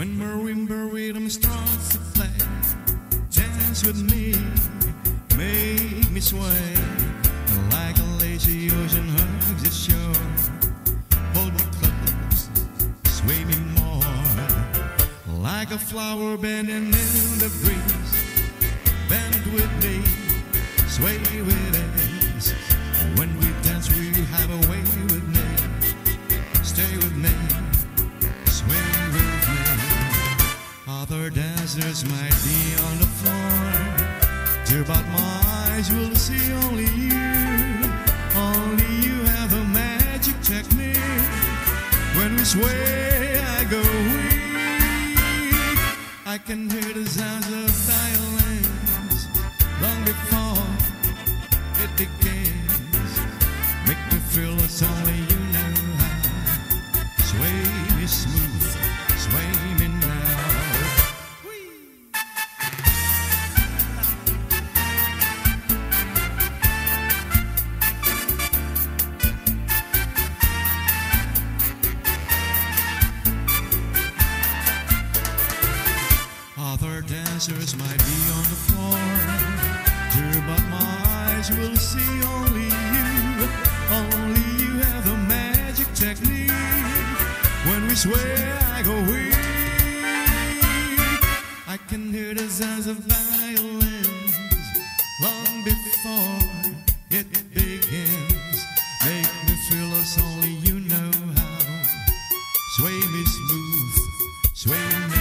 When marimba rhythm starts to play, dance with me, make me sway. Like a lazy ocean hugs the shore, hold me close, sway me more. Like a flower bending in the breeze. Other might be on the floor. Dear, but my eyes will see only you. Only you have a magic technique. When we sway, Dancers might be on the floor, dear, but my eyes will see only you. Only you have the magic technique. When we sway, I go weak. I can hear the sounds of violins long before it begins. Make me feel as only you know how. Sway me smooth, sway me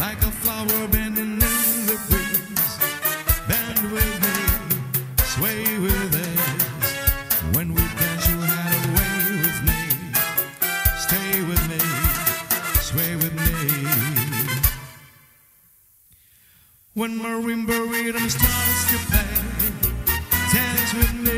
like a flower bending in the breeze. Bend with me, sway with us. When we dance, you had a way with me. Stay with me, sway with me. When marimba rhythm starts to play, dance with me,